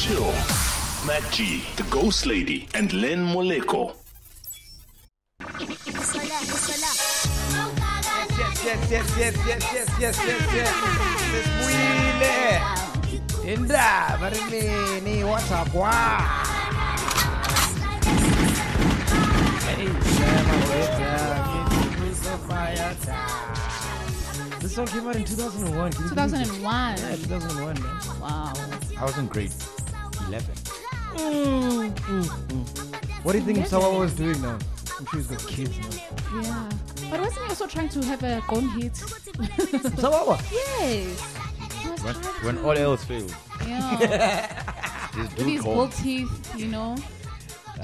Chill. MacG, the Ghost Lady, and Len Moleko. Yes, yes, yes, yes, yes, yes, yes, yes, yes. Sesibuyile. Indaba rini what's up wa? Hey, Shema Weta, it's a fire time. This song came out in 2001. Can you believe it? 2001. Yeah, 2001, man. Wow. I was in grade 11. Mm, mm, mm. What do you think Yeah. Sawa was doing now? I'm sure he's got kids now. Yeah. But wasn't he also trying to have a gone hit? Sawa? Yes. When, when all else fails. Yeah. this With dude his called. gold teeth, you know.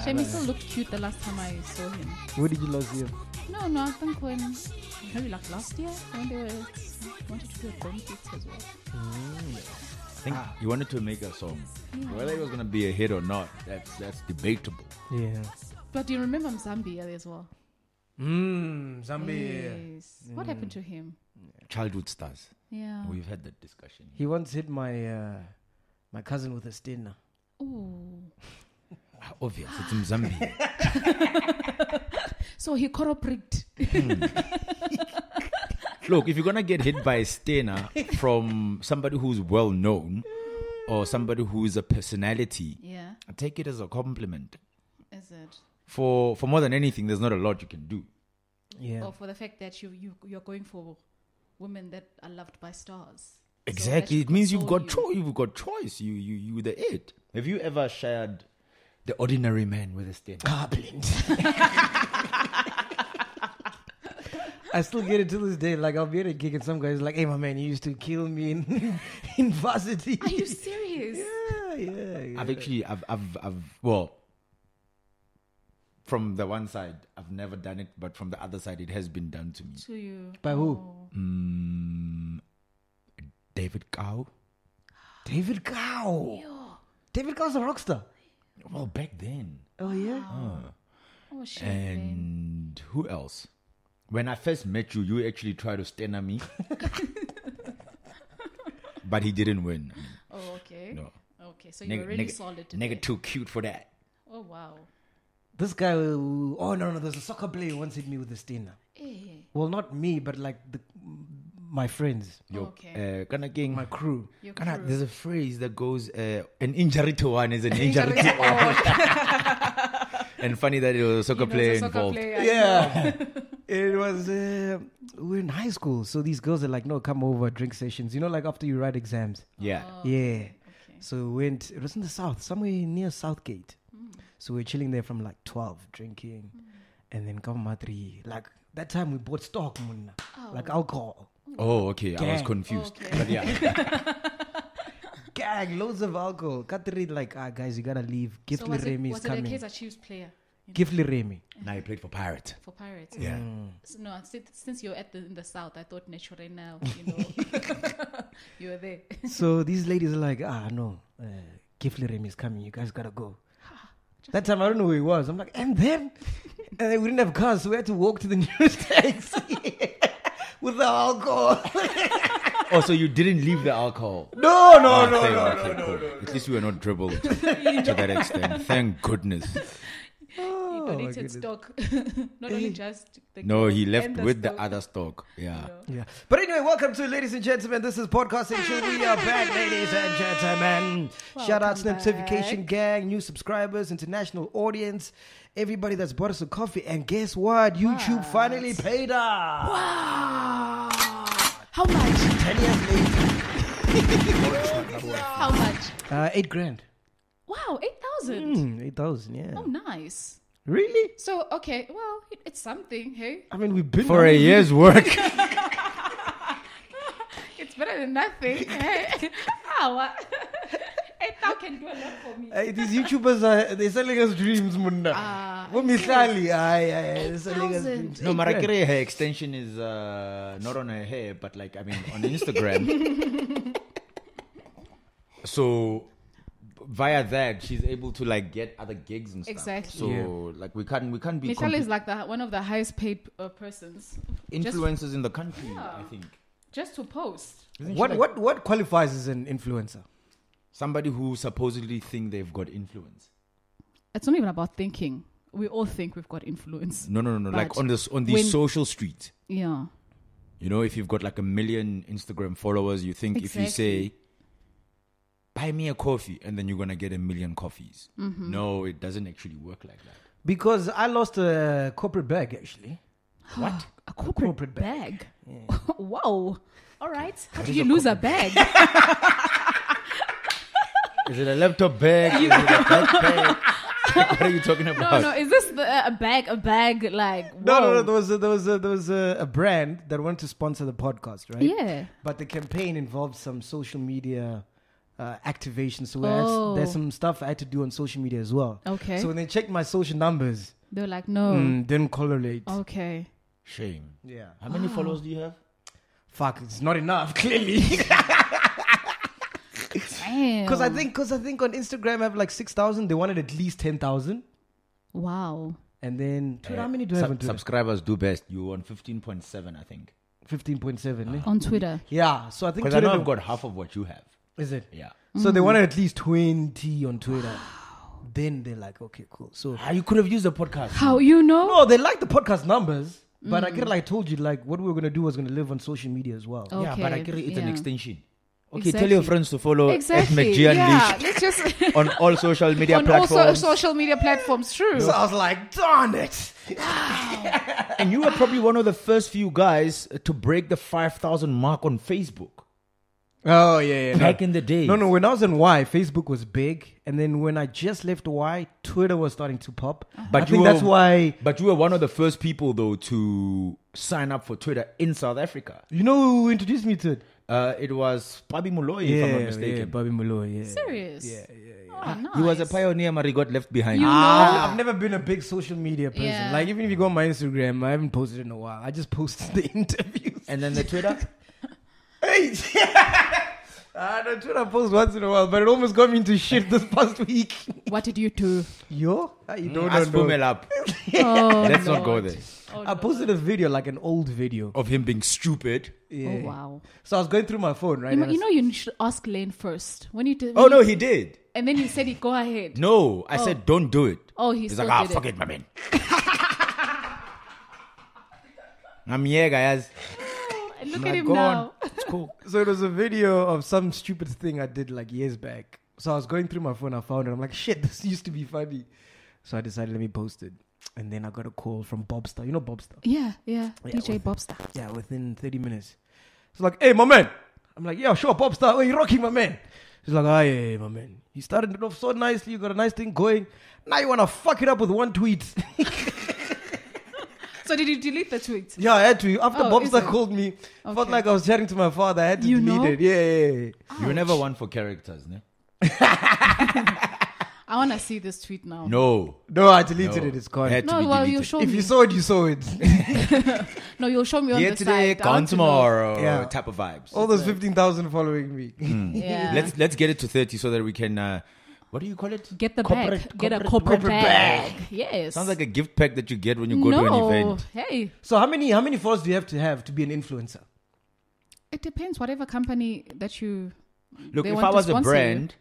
Shame he still looked cute the last time I saw him. Where did you lose him? No, no, I think when maybe like last year when they were wanted to do a gone hit as well. I think he wanted to make a song. Whether it was gonna be a hit or not, that's that's debatable. Yeah. But do you remember Mzambia as well? Mmm, Zambia. Yes. What mm. happened to him? Childhood stars. Yeah. We've had that discussion. He once hit my uh, my cousin with a stinner. Ooh. Obvious, it's in Zambia. So he corroborated. Look, if you're gonna get hit by a stainer from somebody who's well known or somebody who's a personality, yeah. Take it as a compliment. Is it? For for more than anything, there's not a lot you can do. Yeah. Or for the fact that you you you're going for women that are loved by stars. Exactly. that it means you've got you. choice. You've got choice. You you you the it. Have you ever shared the ordinary man with a stainer? Ah, I still get it to this day. Like I'll be at a gig and some guy's like, "Hey, my man, you used to kill me in in varsity." Are you serious? yeah, yeah, yeah. I've actually I've I've I've well from the one side I've never done it, but from the other side it has been done to me. To you. By who? Oh. Mm, David Kau. David Kau. David Kau's a rock star. Well, back then. Oh yeah. Oh shit. man. And who else? When I first met you, you actually tried to stand on me. but he didn't win. Oh okay. no. Okay, so you're Nigga, really nigga, solid. nigga there. too cute for that. Oh wow. This guy. Who, oh no, no. There's a soccer player who once hit me with a stinner. Eh. Well, not me, but like the my friends, Yo, Okay. uh, kana king. my crew. Your Kana, crew. there's a phrase that goes, uh, an injury to one is an injury to all. and funny that it was a soccer You know, player the soccer involved. player, Yeah. it was uh, we were in high school, so these girls are like, "No, come over, drink sessions." You know, like after you write exams. Yeah. yeah. Oh, Okay. So we went. It was in the south, somewhere near Southgate. So we are chilling there from like twelve, drinking, and then come three. Like that time, we bought stock, munna. like alcohol, Oh, okay. I was Gang. confused. Okay. But yeah. Gag, loads of alcohol. Katri like, ah, guys, you gotta leave. So Giftly was it, Remy is was it a coming. Kaiser player Gift Leremi. now he played for Pirates. for Pirates? Yeah. So, no, since, since you're at the in the south, I thought naturally now, you know, you were there. so these ladies are like, ah, no, uh, Gift Leremi is coming. You guys gotta go. That time I don't know who he was. I'm like, and then, and then we didn't have cars, so we had to walk to the nearest taxi with the alcohol. Oh, so you didn't leave the alcohol? no, no, Oh, no, thank- no, okay, cool. At least we were not dribbled to that extent. Thank goodness. He Oh, donated stock, not only just the No, he left and with the other stock. Yeah. you know. Yeah. But anyway, welcome to ladies and gentlemen. This is podcasting show. We are back, ladies and gentlemen. Shout out to Snaptification back. Gang, new subscribers, international audience, everybody that's bought us a coffee. And guess what? YouTube What? finally paid us. Wow. How much? 10 years later. How much? Uh, eight grand. Wow, 8,000. Mm, 8,000, yeah. Oh, nice. Really? So, okay, well, it's something, hey? I mean, we've been For a year's work. It's better than nothing, hey? What? 8,000 can do a lot for me. Hey, these YouTubers are they're selling us dreams, munna. Ah, Womihlali, aye, aye, aye, they're selling us dreams. no, Eight. Marakere, her extension is uh, not on her hair, but like, I mean, on Instagram. so via that, she's able to like get other gigs and stuff. Exactly. So Yeah. like, we can't we can't be Mihlali is like the, one of the highest paid uh, persons just, influencers in the country. Yeah. I think. just to post. Isn't What like- what what qualifies as an influencer? Somebody who supposedly think they've got influence. It's not even about thinking. We all think we've got influence. No, no, no, no. like on this on these when- social streets. Yeah. You know, if you've got like a million Instagram followers, you think if you say, Exactly. Buy me a coffee, and then you're going to get a million coffees. Mm-hmm. No, it doesn't actually work like that. Because I lost a corporate bag actually. What? A corporate, corporate bag. Whoa. All right. How did you lose a bag? Is it a laptop bag? Is it a backpack? what are you talking about? no. No. Is this the, a bag? A bag like? No, no, no. There was a, there was a, there was a, a brand that wanted to sponsor the podcast, right? Yeah. But the campaign involved some social media uh, activation, so I had- Oh. there's some stuff I had to do on social media as well. Okay. So when they checked my social numbers, They were like, no. mm, didn't correlate. Okay. Shame. Yeah. How many followers do you have? Fuck, it's not enough. Clearly, Damn. because I think because I think on Instagram I have like six thousand. They wanted at least ten thousand, Wow. and then Twitter. Uh, how many do I sub- have on Twitter? subscribers do best. You on 15.7, I think. Fifteen point seven. On Twitter. Yeah. So I think Because I Twitter. know I've got half of what you have. Is it? Yeah. So they wanted at least twenty on Twitter. Then they're like, okay, cool. So Ah, you could have used a podcast. How you know? no, they like the podcast numbers, but Mm. I get like I told you, like what we were gonna do was gonna live on social media as well. Okay. Yeah, but I get it, it's an yeah. extension. Okay, tell your Exactly. friends to follow Exactly. at Yeah. MacG Let's just on all social media on all platforms. so- social media platforms. True. So I was like, darn it. and you were probably one of the first few guys to break the 5,000 mark on Facebook Oh yeah, yeah. back in the day. No, no. When I was in Y, Facebook was big, and then when I just left Y, Twitter was starting to pop. Uh-huh. But But I think you that's why But you were one of the first people, though, to sign up for Twitter in South Africa. you know who introduced me to it. Uh, it was Pabi Moloi, if I'm not mistaken. yeah, Pabi Moloi. Yeah, Serious. Yeah, yeah. yeah. Oh, nice. He was a pioneer, but he got left behind. You- Ah, I've never been a big social media person. Yeah. Like even if you go on my Instagram, I haven't posted in a while. I just posted the interviews. And then the Twitter? Hey, I don't Twitter post once in a while, but it almost got me into shit this past week. What did you do? Yo, Ah, you don't Ask know. Pumel up. Oh, Let's not go Lord. there. Oh, I posted a video, like an old video. Of him being stupid. Yeah. Oh wow. So I was going through my phone, right? You know, and I you know, you should ask Lane first when you did. Oh, no, he did. And then you said, he "Go ahead." No, I said don't do it. Oh, he He's still like, ah, did fuck it. it, my man. I'm here, guys. Look I'm at like, him now. It's cool. So it was a video of some stupid thing I did like years back. So I was going through my phone, I found it. I'm like, shit, this used to be funny. So I decided let me post it. And then I got a call from Bobster. You know Bobster? Yeah, yeah. Yeah, DJ with- Bobster. Yeah, within 30 minutes. It's like, hey, my man. I'm like, yeah, sure, Bobster. Oh, you rocking, my man. He's like, oh, yeah, yeah, my man. You started it off so nicely. You got a nice thing going. Now you want to fuck it up with one tweet. So did you delete the tweet? yeah, I had to. After Oh, Bobster called me, felt like I was chatting to my father. I had to You delete know? it. Yeah, yeah, yeah. You were never one for characters, ne? I want to see this tweet now. No. No, I deleted no. it. It's gone. Had to No, be well, you deleted. show If me. you saw it, you saw it. no, you'll show me on Here the today, side. I want gone to tomorrow. Yeah. Type of vibes. All those 15,000 following me. Yeah. Let's let's get it to thirty so that we can. Uh, what do you call it? get the Corporate- bag. Get a corporate- corporate, corporate bag. Yes. Sounds like a gift pack that you get when you go no. to an event. Hey, so how many how many followers do you have to have to be an influencer? it depends. Whatever company that you. Look, if I was a sponsor you. brand,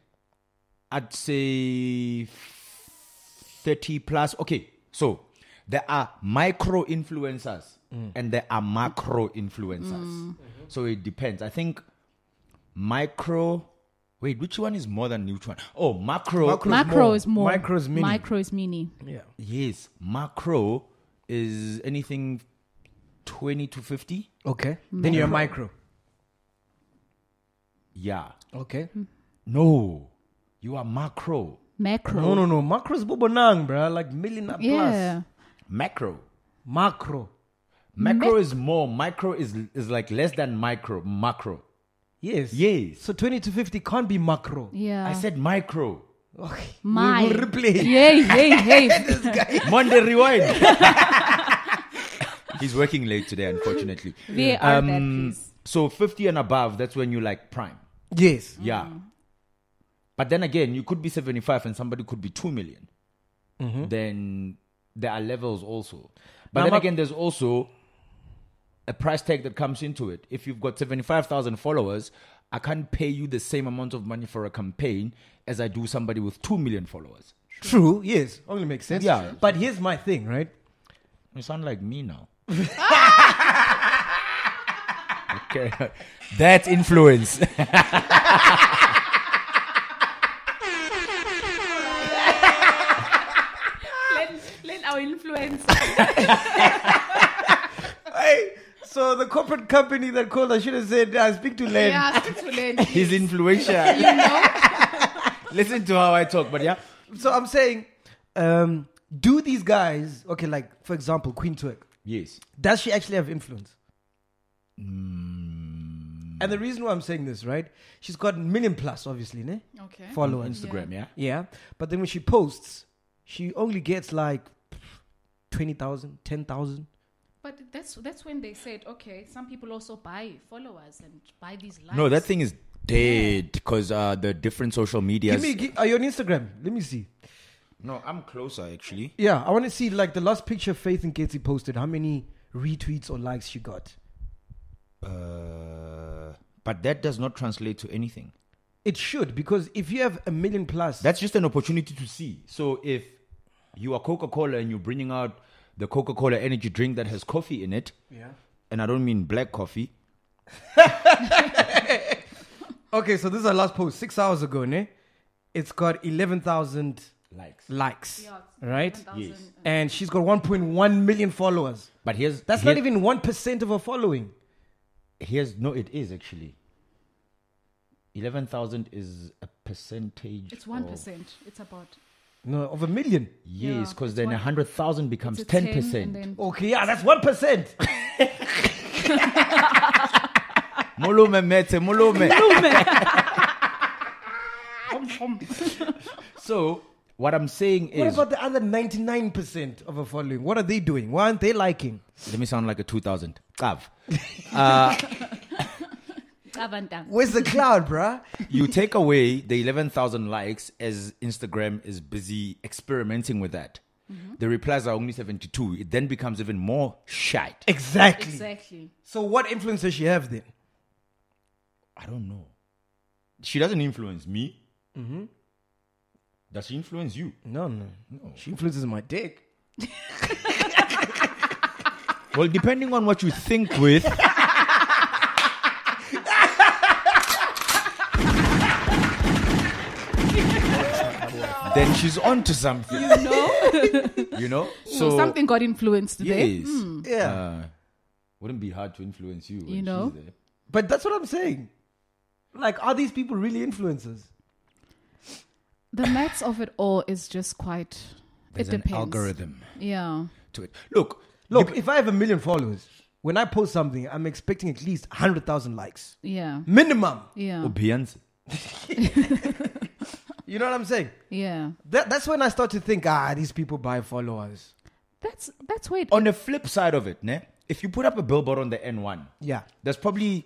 I'd say 30 plus. Okay, so there are micro influencers mm. and there are macro influencers. Mm. So it depends. I think micro. Wait, which one is more than which one? Oh, macro. Macro- Macro more. is more. Micro is mini. Micro is mini. Yeah. Yes, macro is anything 20 to 50. Okay. Mm. Then you're micro. Yeah. Okay. No, you are macro. Macro. No, no, no. Macro is bobonang, bro. Like million plus. Yeah. Macro. Macro. Macro is more. Micro is is like less than micro. Macro. Yes. Yes. So 20 to 50 can't be macro. Yeah. I said micro. Okay. My. We'll, we'll replay. Yay, hey, hey. Monday rewind. He's working late today, unfortunately. They are that, Um, please. so 50 and above, that's when you like prime. Yes. Yeah. But then again, you could be 75 and somebody could be 2 million. Then there are levels also. But Now, then my- again, there's also a price tag that comes into it. If you've got 75,000 followers, I can't pay you the same amount of money for a campaign as I do somebody with two million followers. True, yes, only makes sense. Yeah. But here's my thing, right? You sound like me now. okay, that's influence. Len, Len, our influence. Hey, the corporate company that called, I should have said, uh, speak to Len. yeah, speak to Len. He's influential. you know? Listen to how I talk, but yeah. So I'm saying, um, do these guys, okay, like for example, Queen Twerk, Yes. does she actually have influence? Mm. And the reason why I'm saying this, right? She's got million plus, obviously, ne? Okay. followers. Instagram, yeah. Yeah. But then when she posts, she only gets like 20,000, 10,000. But that's that's when they said, okay, some people also buy followers and buy these likes. No, that thing is dead because uh, the different social media. Give me, gi- are you on Instagram? Let me see. no, I'm closer actually. Yeah, I want to see like the last picture Faith Nketsi posted, how many retweets or likes she got. Uh, but that does not translate to anything. It should, because if you have a million plus, That's just an opportunity to see. So if you are Coca Cola and you're bringing out the Coca Cola energy drink that has coffee in it, yeah. and I don't mean black coffee. Okay, so this is our last post six hours ago, ne? It's got 11,000 Likes. likes, Yeah, right? 1,000, Yes. And she's got 1.1 million followers. But here's That's here- not even 1% of her following. Here's no, it is actually. Eleven thousand is a percentage. It's one of- It's about No, of a million. Yes, because it's then a hundred thousand becomes it's a ten 10 percent. then Okay, yeah, that's 1%. Mulume mete, mulume. so what I'm saying is, what is, about the other 99% of a following? What are they doing? Why aren't they liking? let me sound like a two thousand. Qav. Uh, Avantang. Where's the cloud, bruh? You take away the eleven thousand likes as Instagram is busy experimenting with that. Mm-hmm. The replies are only seventy two. It then becomes even more shite. Exactly. Exactly. So what influence does she have then? I don't know. She doesn't influence me. Mm-hmm. Does she influence you? No, no, no. She influences my dick. Well, depending on what you think with. then she's on to something. You know? You know? so something got influenced there. Yes. Yeah. Uh, wouldn't be hard to influence you. You know? there. But that's what I'm saying. Like, are these people really influencers? The maths of it all is just quite. There's it an depends. algorithm Yeah. to it. Look, Look, if I have a million followers, when I post something, I'm expecting at least 100,000 likes. Yeah. Minimum. Yeah. oh, Beyonce. You know what I'm saying? Yeah. That, that's when I start to think, ah, these people buy followers. That's that's where On the flip side of it, ne? if you put up a billboard on the N1, Yeah. there's probably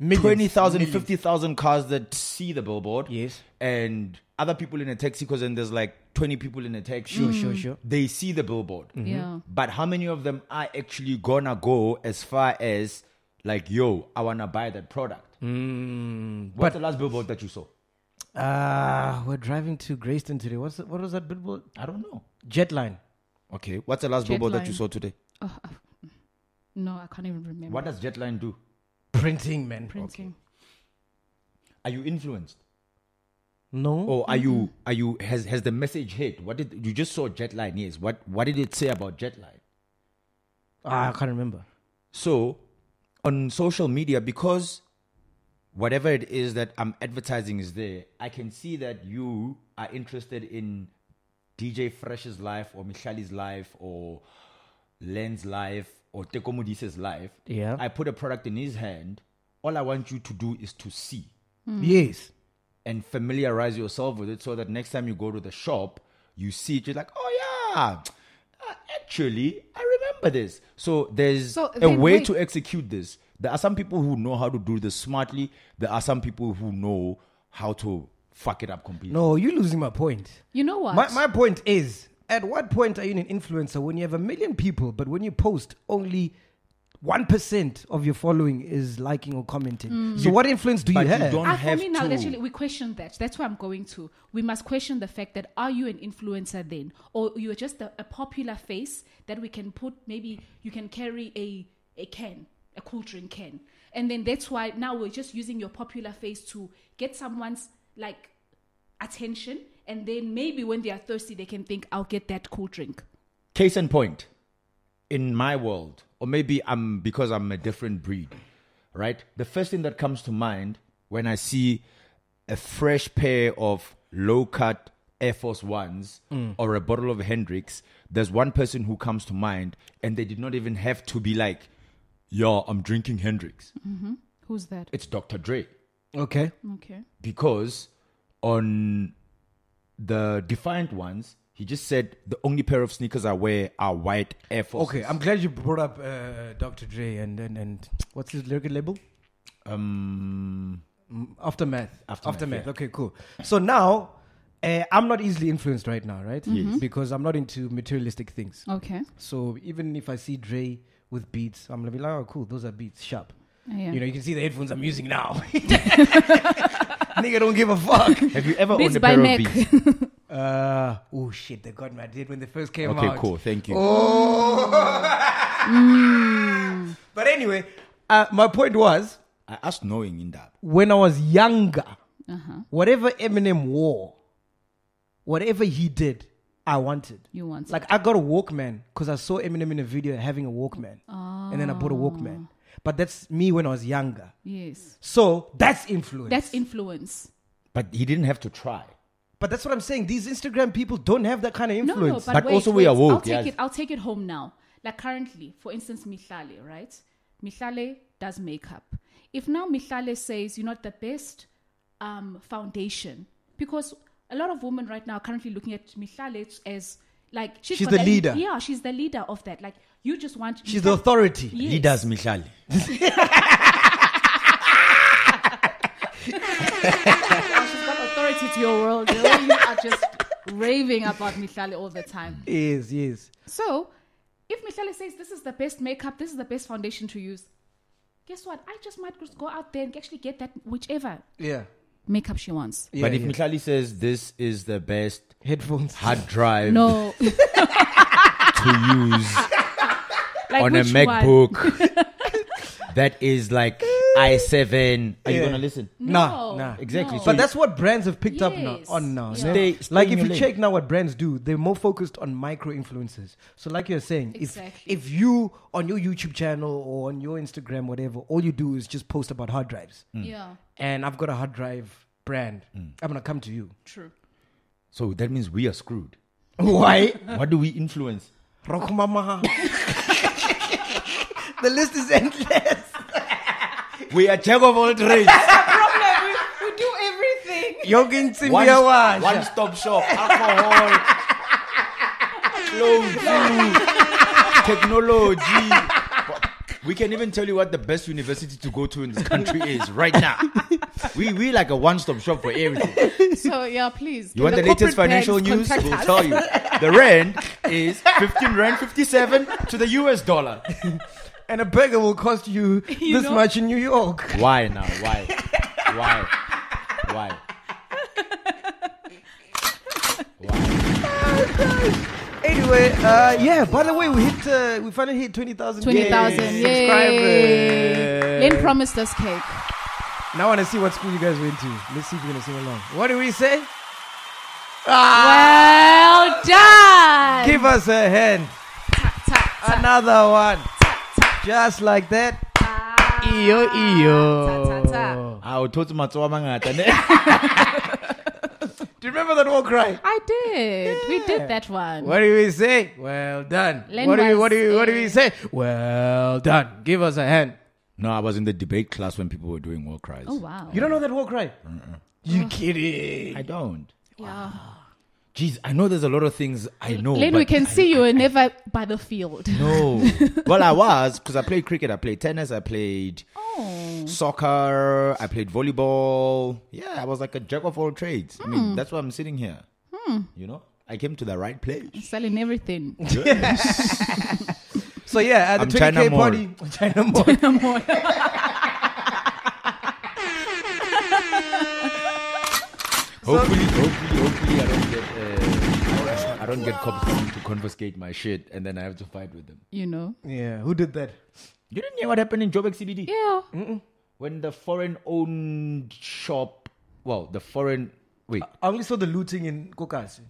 Millions. 20,000, Millions. 50,000 cars that see the billboard. Yes. And other people in a taxi, because then there's like 20 people in a taxi. Sure, sure, sure. They see the billboard. yeah. But how many of them are actually gonna go as far as like, yo, I wanna buy that product? Mm, What's the last billboard that you saw? Ah, we're driving to Grayston today. What's the, what was that billboard? I don't know. Jetline. Okay, what's the last billboard that you Jetline. saw today? Oh, uh, no, I can't even remember. What does Jetline do? Printing, man. printing? Are you influenced, No. or are you are you has has the message hit? What did you just saw Jetline? Yes. What what did it say about Jetline? Ah, I can't remember. So, on social media, because whatever it is that I'm advertising is there, I can see that you are interested in DJ Fresh's life or Mihlali's life or Len's life or Teko Modise's life. Yeah. I put a product in his hand. All I want you to do is to see Yes. and familiarize yourself with it so that next time you go to the shop, you see it, you're like, oh yeah, uh, actually, I remember this. So there's So a way wait. to execute this. There are some people who know how to do this smartly. There are some people who know how to fuck it up completely. No, you're losing my point. You know what? My, my point is, at what point are you an influencer when you have a million people, but when you post only one percent of your following is liking or commenting. So what influence do you But you have? don't- Ah, for have me now, to. actually, we question that. That's where I'm going to. We must question the fact that are you an influencer then, or you're just a, a popular face that we can put? Maybe you can carry a a can, a cool drink can, and then that's why now we're just using your popular face to get someone's like attention, and then maybe when they are thirsty, they can think, "I'll get that cool drink." Case in point, in my world, or maybe I'm because I'm a different breed, right? The first thing that comes to mind when I see a fresh pair of low cut Air Force Ones mm. or a bottle of Hendrick's, there's one person who comes to mind, and they did not even have to be like, "Yeah, I'm drinking Hendrick's." Who's that? It's Dr. Dre okay. Okay. because on the defiant ones, he just said the only pair of sneakers I wear are white Air Force. Okay, I'm glad you brought up uh, Dr. Dre and, and and what's his lyric label? um Aftermath. Aftermath, yeah. Okay, cool. So now, uh, I'm not easily influenced right now, right? Mm-hmm. Because I'm not into materialistic things. Okay. So even if I see Dre with beats, I'm gonna be like, oh, cool, those are beats, sharp. Yeah. You know, you can see the headphones I'm using now. Nigga don't give a fuck. have you ever Beats owned a pair Mac. of Beats? Uh, oh shit, they got my did when they first came Okay, out. Okay, cool. Thank you. But anyway, uh, my point was I asked knowing in that. when I was younger, Uh-huh. whatever Eminem wore, whatever he did, I wanted. You want Like I got a Walkman because I saw Eminem in a video having a Walkman, and then I bought a Walkman. But that's me when I was younger. yes. So that's influence. That's influence. But he didn't have to try. but that's what I'm saying. These Instagram people don't have that kind of influence. No, influence. but, But wait, also we are woke, I'll take yes. it. I'll take it home now. Like currently, for instance, Mihlali, right? Mihlali does makeup. If now Mihlali says you're not the best um, foundation, because a lot of women right now are currently looking at Mihlali as like she's, She's the that- leader. Yeah, she's the leader of that. Like you just want. She's the authority. Yes. Leaders, Mihlali. Oh, she's got authority to your world. You, know? you are just raving about Mihlali all the time. Yes, yes. So, if Mihlali says this is the best makeup, this is the best foundation to use, guess what? I just might just go out there and actually get that whichever Yeah. Makeup she wants. yeah but if yeah. Mihlali says this is the best headphones. hard drive No, to use like on a which one? MacBook that is like i7, are you Yeah. gonna listen? Nah, No, nah. Exactly. no. So But that's what brands have picked up now, Yes. Oh, on now. Yeah. no? Stay- stay like in if your you lane. check now what brands do, they're more focused on micro influencers. So like you're saying, Exactly. if if you on your YouTube channel or on your Instagram, whatever, all you do is just post about hard drives, mm. Yeah, and I've got a hard drive brand, mm. I'm gonna come to you. true. So that means we are screwed. Why? What do we influence? Rock mama. the list is endless. We are jack of all trades. Problem, we, we do everything. Yogi one, Ntsimbia Washa. one stop shop, alcohol, clothes, technology. We can even tell you what the best university to go to in this country is right now. We we like a one stop shop for everything. So yeah, please. You want the, corporate latest financial news? contact We'll tell you. The rand is 15 rand 57 to the US dollar. And a burger will cost you, You this know- much in New York. Why now? Why? Why? Why? Why? Anyway, uh, yeah. By the way, we hit. Uh, we finally hit twenty thousand. Twenty thousand. subscribers. Yay! Lynn promised us cake. Now I want to see what school you guys went to. Let's see if you're gonna sing along. What do we say? Well done. Give us a hand. Tap, tap, tap, Another one. Tap, tap. Just like that. Ah, Iyo iyo. Ah, o thotse matsoho a mangata, ne? Do you remember that war cry? I did. We did that one. What do we say? Well done. Len what do we? What do we? What do we say? Well done. Give us a hand. No, I was in the debate class when people were doing war cries. Oh wow. You don't know that war cry? You kidding? I don't. Yeah. Jeez, I know there's a lot of things I know. Len, we can see you were never by the field. No. well, I was because I played cricket, I played tennis, I played Oh. soccer, I played volleyball. Yeah, I was like a jack of all trades. I Hmm. mean, that's why I'm sitting here. You know, I came to the right place. Selling everything. So yeah, at the I'm 20k China Mall. party, China Mall. Hopefully, hopefully, hopefully, I don't get uh, I don't get cops to confiscate my shit, and then I have to fight with them. You know? Yeah, who did that? You didn't hear what happened in Joburg CBD Yeah. when the foreign-owned shop, well, the foreign wait. I only saw the looting in Kokasi.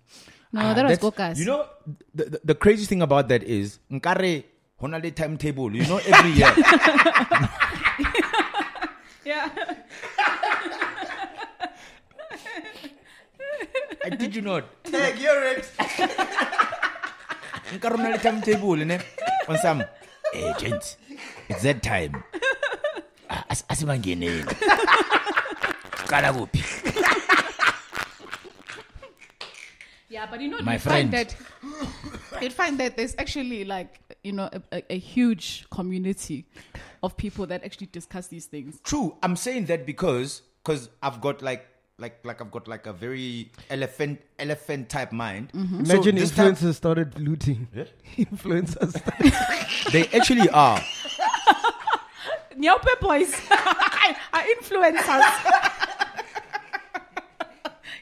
No, Ah, that was that's- Gokas. You know, the, the, the crazy thing about that is, Nkare, honale timetable. You know, every year. yeah. I did you not? Tag, you're it. Nkare honale timetable, ne? On some, hey, gents, it's that time. Ah, as- Asibangeneni. Qala kuphi? Yeah, but you know, My you find friend. that you'd find that there's actually like you know a, a, a huge community of people that actually discuss these things. True, I'm saying that because because I've got like like like I've got like a very elephant elephant type mind. Mm-hmm. So Imagine this time- influencers started looting. Yeah? influencers. Started. they actually are. Nyaope boys are influencers.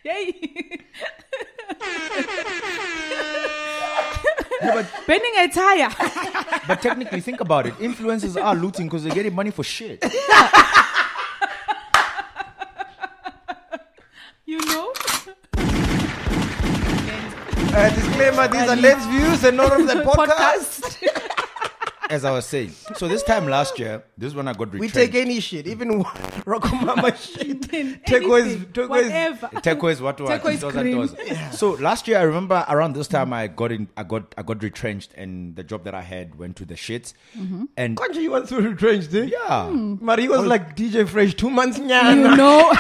Yay. Bending a tire. But technically, think about it. Influencers are looting because they're getting money for shit. You know? Uh, disclaimer: These are Lens views and not of the podcast. As I was saying. So this time last year, this is when I got We take any shit, even Rokomama shit. Turquoise, Anything, turquoise. whatever. Turquoise what was Turquoise green. So last year I remember around this time I got in I got I got retrenched and the job that I had went to the shits. Mm-hmm. And Kanji, you once were retrenched, eh? yeah. Marie was like DJ Fresh two months. You know?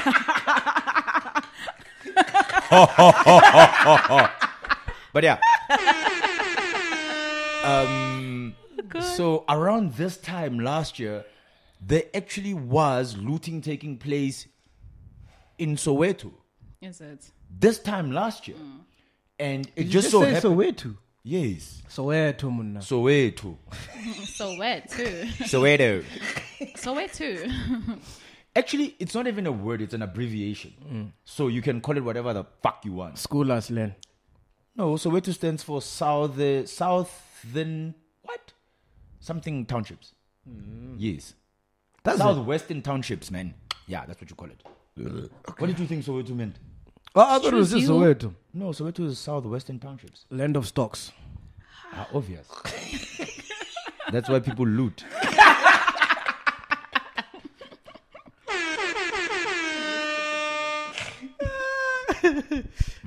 But yeah. um, so around this time last year, there actually was looting taking place in Soweto. Is it? This time last year. And it Did you just, just so say happened. Soweto. yes. Soweto, munna. Soweto. Soweto. where too? Soweto. So where too? Actually, it's not even a word, it's an abbreviation. So you can call it whatever the fuck you want. School us, Len. No, Soweto stands for South uh, Southern what? Something townships. Yes. That's Southwestern townships, man. Yeah, that's what you call it. What did you think Soweto meant? Oh, I thought it was Choose just you. Soweto. No, Soweto is southwestern townships. Land of stocks. Ah, obvious. that's why people loot.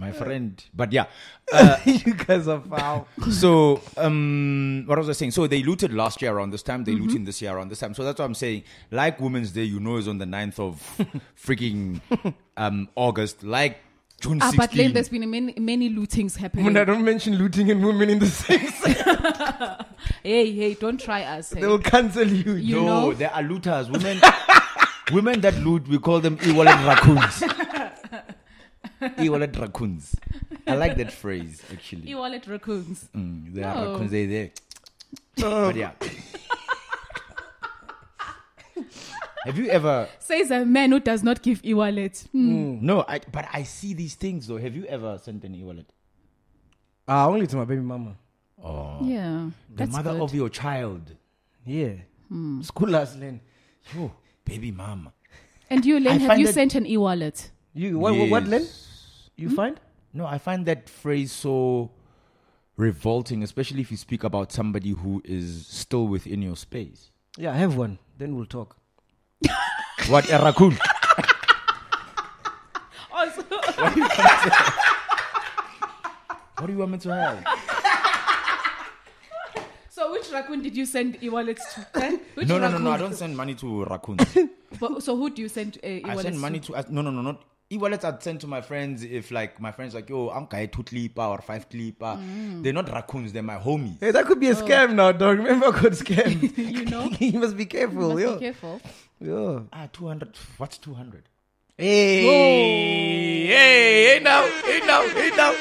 My friend. But yeah. you guys are foul. So, um, what was I saying? So they looted last year around this time. They looting this year around this time. So that's what I'm saying. Like Women's Day, you know, is on the 9th of freaking um August. Like June ah, 16th. but then there's been many, many lootings happening. When I don't mention looting and women in the same Hey, hey, don't try us. Hey. they will cancel you. You no, know? there are looters. Women, women that loot, we call them e-wallet raccoons. E-wallet raccoons. I like that phrase actually. E-wallet raccoons. Mm, they are raccoons. They there. Oh, But yeah. Have you ever? Says a man who does not give e-wallet. Hmm. No, I, but I see these things though. Have you ever sent an e-wallet? Ah, only to my baby mama. Oh, Yeah, the that's mother good. of your child. Yeah. School us, Len. Oh, baby mama. And you, Len, I have you that- sent an e-wallet? You what? What, what Len? Yes. You find? No, I find that phrase so revolting, especially if you speak about somebody who is still within your space. Yeah, I have one. Then we'll talk. What a raccoon? What do you want me to have? So which raccoon did you send e-wallets to? Eh? Which No, no, no, raccoon? no. I don't send money to raccoons. But, so who do you send uh, I e-wallets send money to? to. I- No, no, no, not e-wallets. I'd send to my friends if, like, my friends like, yo, I'm guy two clipper or five clipper. Mm. They're not raccoons. They're my homies. Hey, that could be a scam now, dog. Remember, I got scammed. You know? you must be careful, you Must yo. be careful. yo. Ah, two hundred. What's two hundred? Hey, hey, hey, now, hey, now, hey, now.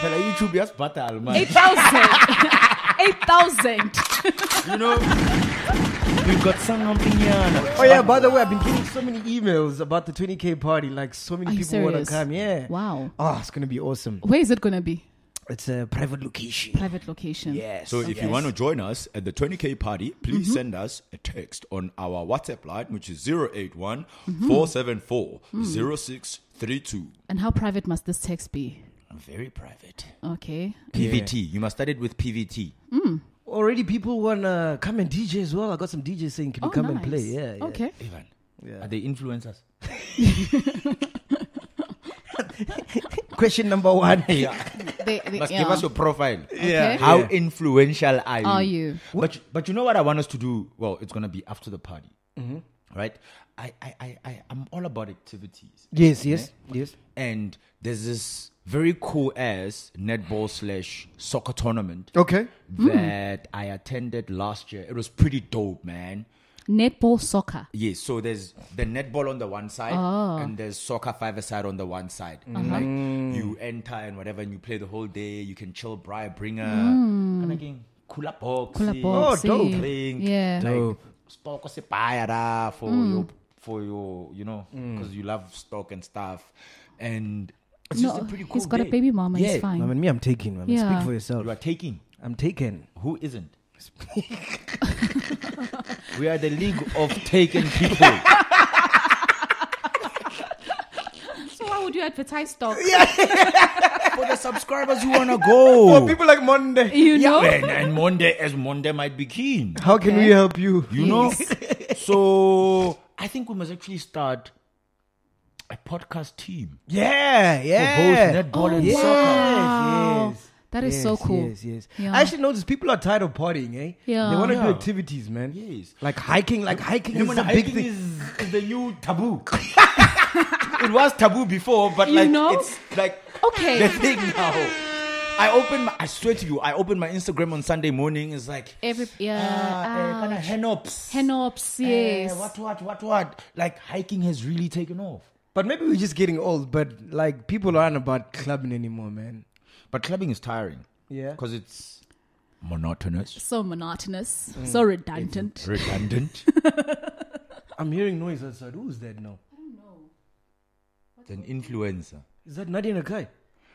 Tell YouTube yes, butter, man. 8,000. 8,000. you know, we've got something here. Oh yeah, by the way, I've been getting so many emails about the 20k party. Like so many Are people want to come. Yeah. Wow. Oh, it's gonna be awesome. Where is it gonna be? It's a private location. Private location. Yes. So if you want to join us at the 20k party, please Mm-hmm. send us a text on our WhatsApp line, which is 81 Mm-hmm. 474 Mm. 0632. And how private must this text be? Very private. Okay. PVT. You must start it with PVT. Already people wanna come and DJ as well. I got some DJs saying, "Can you Oh, come and play?" Yeah. yeah. Okay. Ivan, Yeah. are they influencers? Question number one. yeah. They, they, Must yeah. give us your profile. Okay. How Yeah. influential are you? Are you? But but you know what I want us to do? Well, it's gonna be after the party, Mm-hmm. right? I I I I I'm all about activities, Yes. Yes. Yes. and there's this very cool ass netball slash soccer tournament Okay. Hmm. that I attended last year. It was pretty dope, man. Netball soccer. Yes, so there's the netball on the one side Oh. and there's soccer five side on the one side. And mm-hmm. like you enter and whatever and you play the whole day, you can chill, bribe, bring a kind of game, cooler box. Cooler Oh, box. dope. Drink, Yeah. like stock se buy da for mm. your for your you know because mm. you love stock and stuff and it's just No, a pretty cool he's got a day. baby mama. Yeah, He's I mean, me, I'm taking. Man. Yeah. Speak for yourself. you are taking I'm taken. who isn't we are the league of taken people So why would you advertise stock? for the subscribers who wanna go For people like Monday. You know? and, and Monday as Monday might be keen How can Okay. we help you? you know so I think we must actually start a podcast team Yeah. for Yeah. both netball and yes, soccer Wow. yes. That is so cool. Yes, yes. Yeah. I actually noticed people are tired of partying, eh? Yeah. They want to do activities, man. yes Like hiking, like hiking You is know, a big thing. is, is the new taboo. it was taboo before, but You like know? it's like Okay. the thing now. I open my, I swear to you, I open my Instagram on Sunday morning. It's like Every uh, yeah. kind of ouch. Hennops. Hennops, Eh, yes. what what what what? Like hiking has really taken off. But maybe we're just getting old. But like people aren't about clubbing anymore, man. But clubbing is tiring Yeah. because it's monotonous, so monotonous, Mm. so redundant. redundant. I'm hearing noise outside. Who's that now? I don't know. It's an influencer. Is that Nadia Nakai?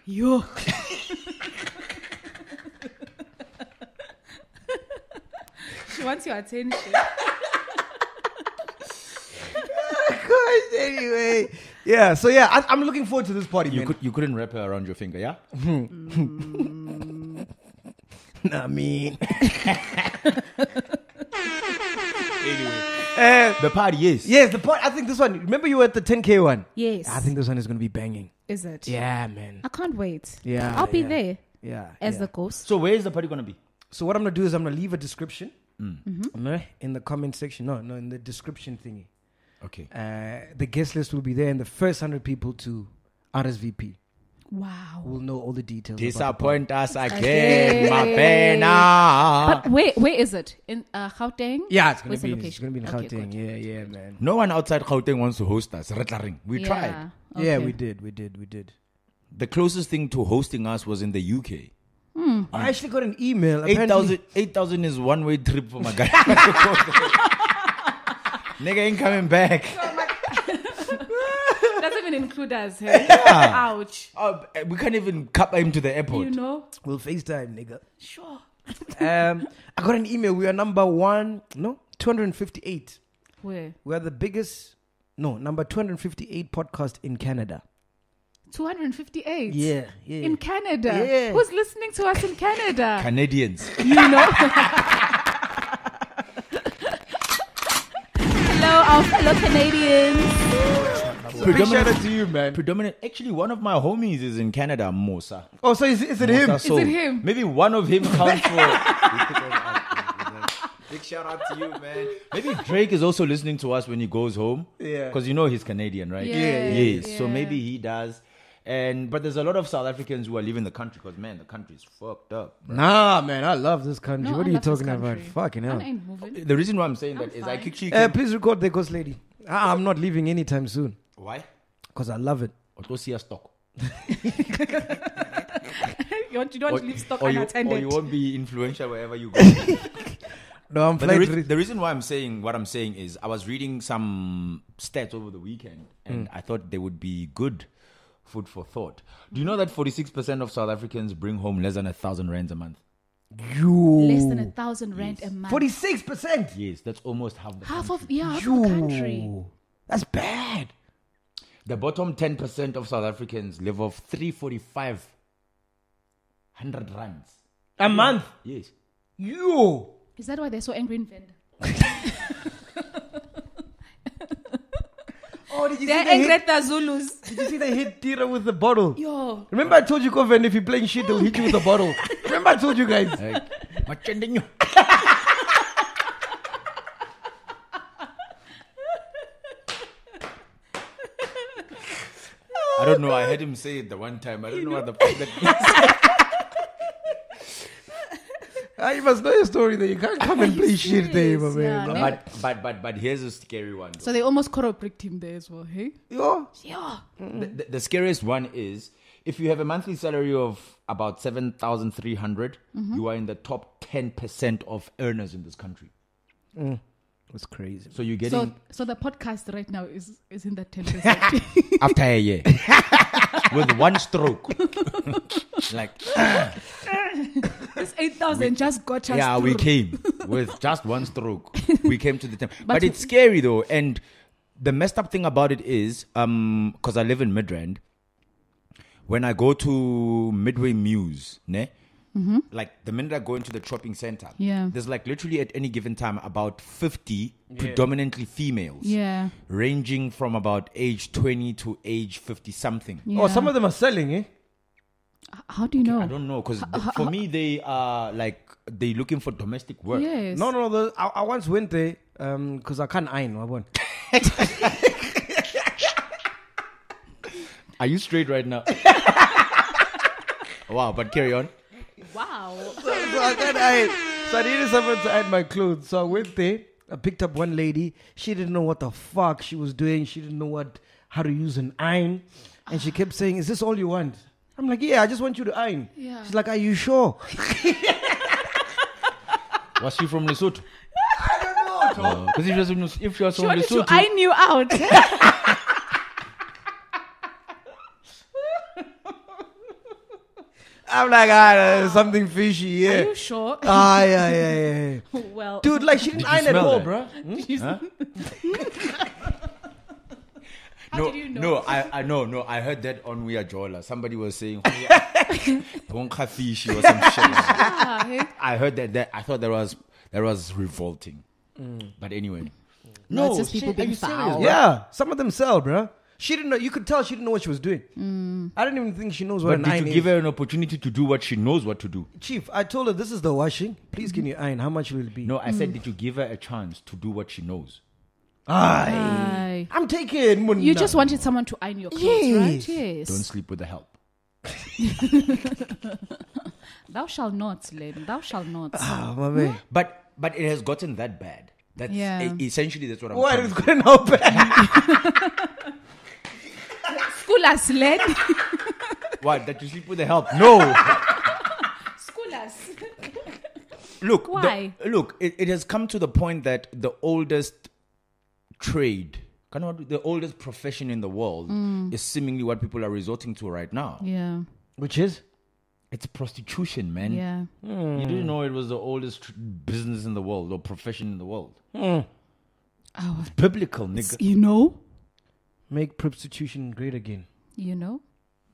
Yo. she wants your attention. Guys, anyway. Yeah. So yeah, I, I'm looking forward to this party, You man. could you couldn't wrap her around your finger, yeah? I mean, uh, The party, is. yes, the party. I think this one. Remember you were at the 10k one? Yes. I think this one is gonna be banging. Is it? Yeah, man. I can't wait. Yeah, I'll be yeah. there Yeah. as yeah. the ghost. So where is the party gonna be? So what I'm gonna do is I'm gonna leave a description mm. mm-hmm. mm-hmm. in the comment section. No, no, in the description thingy. Okay. Uh, the guest list will be there, and the first hundred people to RSVP Wow. We'll know all the details. about the Disappoint us Okay. again, my pena. But where where is it? In uh, Gauteng? Yeah, it's gonna Where's the be. It's gonna be in Okay, Gauteng. good. Yeah, yeah, man. No one outside Gauteng wants to host us. Retlaring. We Yeah. tried. Yeah, Okay. we did, we did, we did. The closest thing to hosting us was in the UK. I actually got an email. 8,000 8,000 is one way trip for my guy. Nigga ain't coming back. Doesn't even include us. Hey? Ouch. Oh, we can't even cut him to the airport. You know? We'll FaceTime, nigga. Sure. Um, I got an email. We are number one. No, 258. Where? We are the biggest. No, number 258 podcast in Canada. 258. Yeah, yeah. In Canada. Yeah. Who's listening to us in Canada? Canadians. you know? our fellow Canadians. Big shout out to you, man. Predominant. Actually, one of my homies is in Canada, Mosa. Oh, so is, is it him? Mosa Soul. it him? Maybe one of him counts for. Big shout out to you, man. Maybe Drake is also listening to us when he goes home. Yeah. Because you know he's Canadian, right? Yeah, Yeah, Yes. So maybe he does. And but there's a lot of South Africans who are leaving the country because man, the country is fucked up. Nah, man, I love this country. No, what I are you talking about? Fucking hell. I ain't moving. The reason why I'm saying I'm that is I fine. actually Uh, please record the ghost lady. I- I'm not leaving anytime soon why? because I love it. Otosia stock. you, want, you don't want to leave stock or you, or you won't be influential wherever you go. No, I'm But the, re- the reason why I'm saying what I'm saying is I was reading some stats over the weekend and I thought they would be good food for thought. Do you know that 46% of South Africans bring home less than a thousand rands a month? You Less than a thousand rand a month. Forty-six percent. Yes, that's almost half the half country. of yeah, half of the country. That's bad. The bottom 10% of South Africans live off 345 100 rands. A month. Yes. You. Is that why they're so angry in Venda? Oh, did you They're see angry hit? at the Zulus. Did you see they hit Tira with the bottle? Yo, Remember I told you, Coven, if you're playing shit, they'll hit you with a bottle. Remember I told you guys? Like, machendinho. I don't know. I heard him say it the one time. I don't know what the fuck that means. Ah, you must know your story there. You can't come and play shit there, my serious? man. Yeah, no? but, but but but here's a scary one. though. so they almost corroborate him there as well. Hey, Yo. yeah. the, the, the scariest one is if you have a monthly salary of about 7,300, you are in the top 10% of earners in this country. That's crazy. So you're getting So, so the podcast right now is is in that ten percent. after a year with one stroke. like, this eight thousand just got us. yeah, we through. came with just one stroke. We came to the temple. But, it's scary though. And the messed up thing about it is, um, because I live in Midrand, when I go to Midway Mews, ne? Like the minute I go into the shopping center, Yeah. there's like literally at any given time about 50 predominantly females, Yeah. ranging from about age 20 to age 50 something. yeah. Oh, some of them are selling, eh? How do you know? I don't know because for me they are like they looking for domestic work. Yes. No, no, no. The, I, I once went there um, because I can't iron. I won. Are you straight right now? wow, but carry on. Wow. so I can't iron. So I needed someone to iron my clothes. So I went there. I picked up one lady. She didn't know what the fuck she was doing. She didn't know what how to use an iron, and she kept saying, "Is this all you want?" I'm like, "Yeah, I just want you to iron." Yeah. She's like, "Are you sure?" Was she from Lesotho? I don't know. Because if, she was from- if she was She from wanted to iron you out. I'm like, "Ah, there's something fishy Are you sure? Ah, yeah, yeah, yeah, yeah. well, Dude, like she didn't Did you iron at smell all, that? bruh. Huh? How no, did you know? no, I, I no, no. I heard that on We Are Jola. Somebody was saying "Wonka fishy" or some shit. Like that. Hey. I heard that. That I thought that was that was revolting. Mm. But anyway, mm. No, it's just people shit, are being you serious, foul. Yeah, some of them sell, bruh. She didn't know. You could tell she didn't know what she was doing. Mm. I didn't even think she knows what But an did iron you give is. her an opportunity to do what she knows what to do? Chief, I told her this is the washing. Please, can you iron? How much will it be? No, I said, did you give her a chance to do what she knows? Aye. Aye. I'm taking. Munna. You just wanted someone to iron your clothes, right? Yes. Yes. Don't sleep with the help. Thou shalt not, Len. Thou shalt not. Ah, my man. But but it has gotten that bad. That's Yeah. e- essentially that's what I'm What trying is to going on bad? School us, Len. What? That you sleep with the help? No. School us. look. the- Why? look, it, it has come to the point that the oldest trade, kind of the oldest profession in the world, mm. is seemingly what people are resorting to right now. Yeah. Which is? It's prostitution, man. Yeah. Hmm. You didn't know it was the oldest tr- business in the world or profession in the world. Hmm. Oh, Biblical, nigga. you know? Make prostitution great again. You know?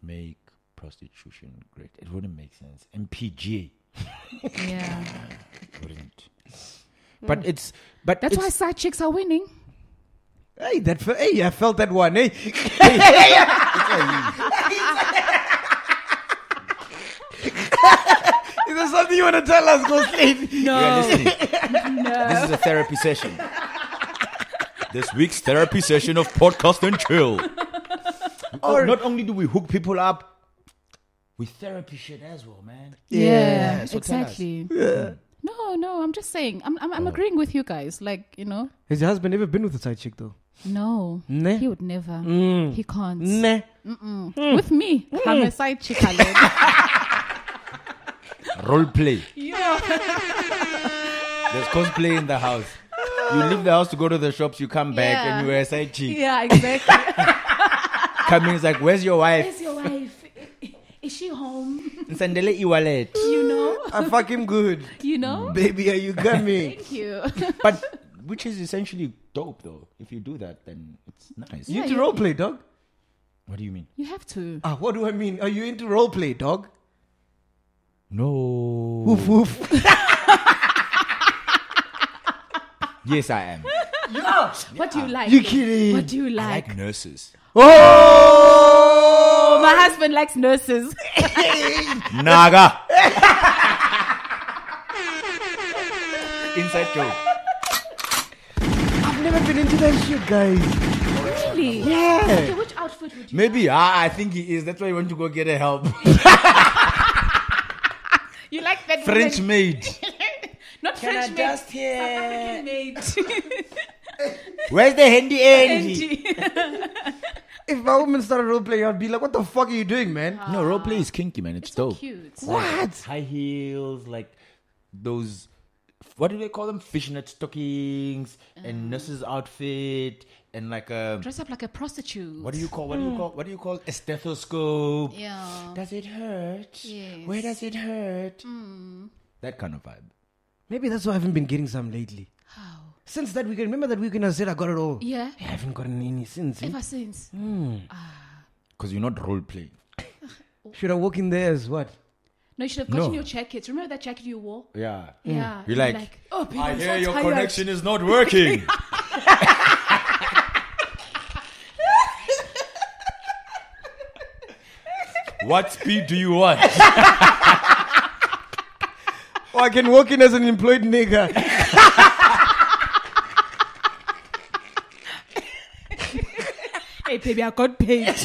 Make prostitution great. It wouldn't make sense. MPG Yeah. wouldn't. But hmm. it's but That's it's, why side chicks are winning. Hey, that. fe- Hey, I felt that one. Hey. Is there something you want to tell us, Ghost Lady? Yeah, listening. This is a therapy session. this week's therapy session of podcast and chill. Oh, not only do we hook people up, we therapy shit as well, man. Yeah, so tell us. exactly. No, no, I'm just saying. I'm, I'm, I'm agreeing with you guys. Like, you know, Has your husband ever been with a side chick though? No, Ne? he would never. Mm. He can't. Nah. With me, I'm a side chick. Aled. Role play. Yeah. There's cosplay in the house. You leave the house to go to the shops, you come back Yeah. and you wear a side cheek. Yeah, exactly. Coming, it's like, where's your wife? Where's your wife? Is she home? Nsendele e-wallet. You know? I fuck him good. You know? Baby, are you coming? Thank you. But which is essentially dope though. If you do that, then it's nice. You Yeah, into you- role play, dog? What do you mean? You have to. Ah, what do I mean? Are you into role play, dog? No. Woof woof. Yes, I am. What do you like? You kidding? What do you I like? like nurses. Oh! My husband likes nurses. Naga. Inside joke. I've never been into that shit, guys. really? Yeah. Okay, which outfit would you Maybe ah, I think he is. That's why he went to go get a help. You like that French woman- maid. Not Can French I maid. just South hear? African maid. Where's the handy end? If my woman started role playing, I'd be like, what the fuck are you doing, man? No, role play is kinky, man. It's, so dope. cute. What? High heels, like those. What do they call them? Fishnet stockings and mm. nurse's outfit and like a. Dress up like a prostitute. What do you call? What do you mm. call? What do you call a stethoscope? Yeah. Does it hurt? Yes. Where does it hurt? Mm. That kind of vibe. Maybe that's why I haven't been getting some lately. How? Since that weekend, remember that weekend I said I got it all? Yeah. I haven't gotten any since. eh? Ever since. Hmm. Ah. Because you're not role playing. Should I walk in there as what? No, you should have gotten No. your jacket. Remember that jacket you wore? Yeah. Yeah. You're You're like, oh, baby, I I'm hear so your tired. connection is not working. what speed do you want? Or oh, I can walk in as an employed nigga. Hey, baby, I got paid.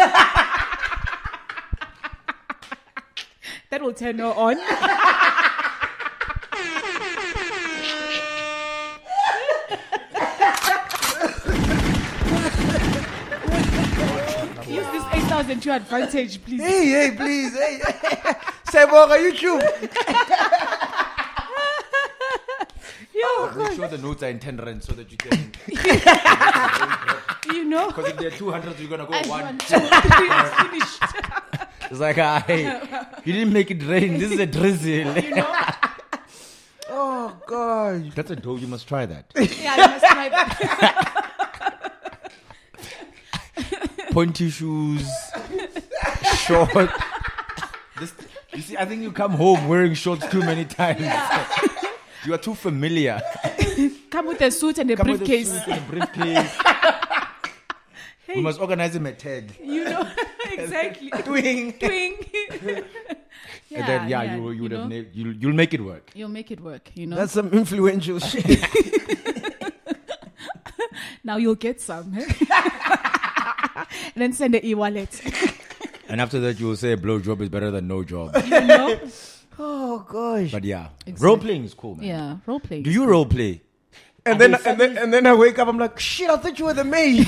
that will turn her on. Use this 8,000 to advantage, please. hey, hey, please, hey. Seboga, YouTube. Make sure the notes are in 10 rand so that you can. You know? Because if they're 200, you're going to go And one. one, two, three, it's finished. It's like, hey, you didn't make it rain. This is a drizzle. Oh, God. That's a dope. You must try that. Yeah, you must try that. Pointy shoes, short. This, you see, I think you come home wearing shorts too many times. you are too familiar. Come with a suit and a Come with a briefcase. suit and a briefcase. We must organize him a tag. You know, exactly. Twing. Twing. And then, yeah, you, you would know? have na- you'll, you'll make it work. You'll make it work, you know. That's some influential shit. now you'll get some. eh? and then send the e-wallet. And after that, you will say a blow job is better than no job. You know? oh, gosh. But yeah, Exactly. role playing is cool, man. yeah, role playing. Do you role play? And then, and then, and then I wake up. I'm like, shit! I thought you were the maid.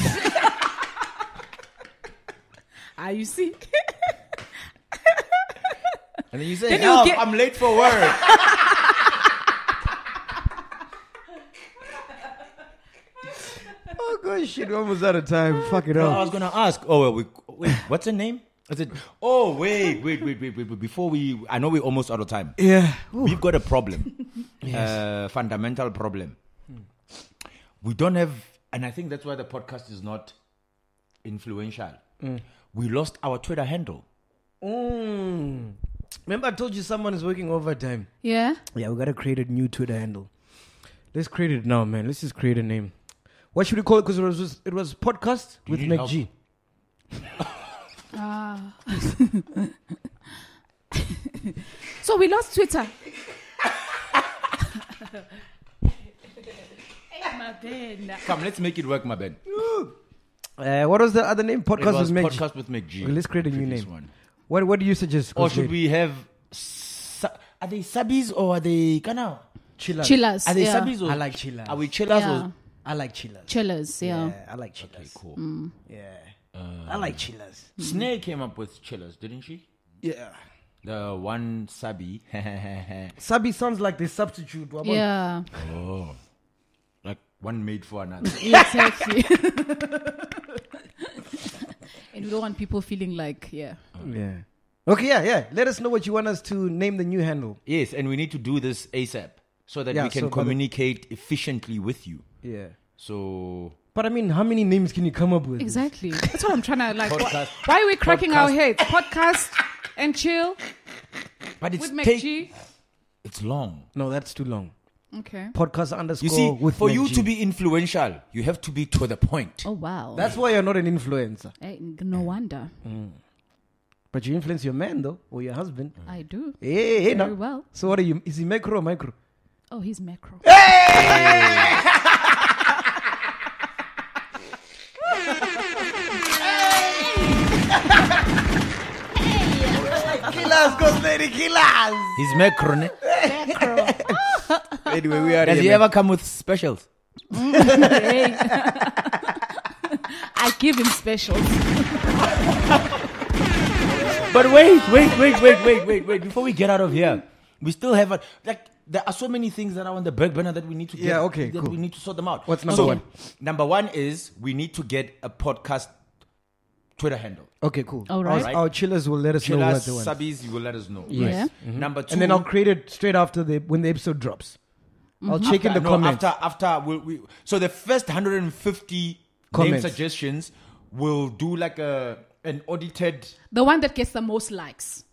Ah, you see? And then you say, Then "Help! get- I'm late for work." oh gosh, shit! We're almost out of time. Fuck it No, I was gonna ask. Oh, well, we, wait. What's her name? Is it? Oh, wait, wait, wait, wait, wait, wait. Before we, I know we're almost out of time. Yeah. Ooh. We've got a problem, uh, fundamental problem. We don't have, and I think that's why the podcast is not influential. We lost our Twitter handle. Mm. Remember, I told you someone is working overtime. Yeah? Yeah, we gotta create a new Twitter handle. Let's create it now, man. Let's just create a name. What should we call it? Because it was it was podcast with need Meg help? G. Ah. so we lost Twitter. my Ben. Come, let's make it work, my Ben. Uh, what was the other name? It Podcast was with MacG. podcast with MacG. Okay, let's create a new name. One. What What do you suggest? Or should Nate? we have? Su- are they subbies or are they kana? chillers? Chillers. Are they yeah. subbies or I like chillers. Are we chillers Yeah. or? I like chillers. Chillers, yeah. Mm. Um, I like chillers. Cool. Yeah, I like chillers. Snare came up with chillers, didn't she? Yeah. The one sabi. Sabi sounds like the substitute. wabona? Yeah, oh. Like one made for another. exactly. and we don't want people feeling like, yeah. Yeah. Okay, yeah, yeah. Let us know what you want us to name the new handle. yes, and we need to do this ASAP so that Yeah, we can so by the- communicate efficiently with you. Yeah. So But I mean, how many names can you come up with? Exactly. That's what I'm trying to like. Podcast- wh- why are we cracking our podcast- heads? Podcast and chill but it's with take, MacG. it's long. No, that's too long. Okay. Podcast underscore You see, with for you Meg to be influential, you have to be to the point. Oh wow. That's why you're not an influencer. Eh, no wonder. But you influence your man though, or your husband. I do Hey, hey, hey, very now. well. So what are you? Is he macro or micro? Oh, he's macro. Hey! Killers, ghost lady, killers. He's macron. Anyway, we are Does here, he man. ever come with specials? Mm, hey. I give him specials. But wait, wait, wait, wait, wait, wait, wait. Before we get out of here, we still have a like. There are so many things that are on the back burner that we need to get. Yeah, okay, That cool. we need to sort them out. What's number So, one? Number one is we need to get a podcast Twitter handle. Okay, cool. All right. Our, our chillers will let us know Chill what us, they want. subbies, you will let us know. Yes. Yeah. Number two, And then I'll create it straight after the when the episode drops. I'll mm-hmm. check in the no, comments. After, after we'll, we, so the first 150 Comments. name suggestions will do like a an audited. The one that gets the most likes.